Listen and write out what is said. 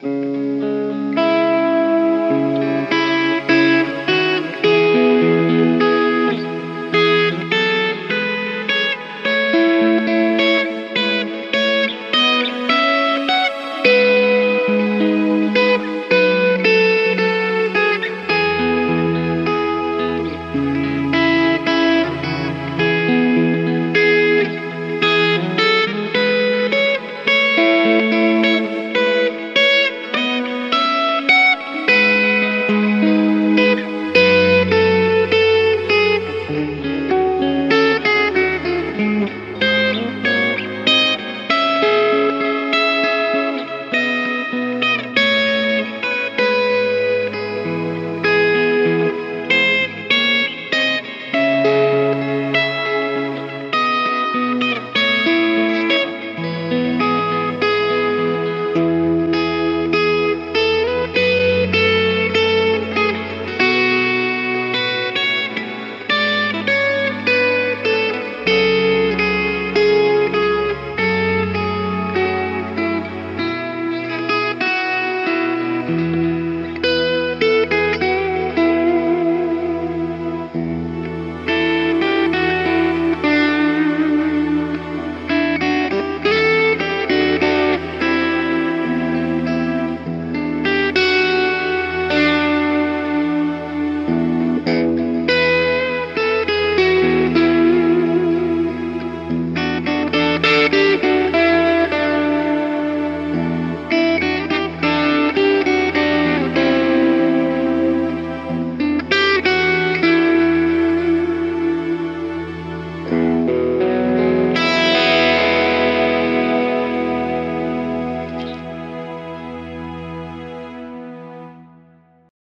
Bye.